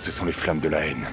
Ce sont les flammes de la haine.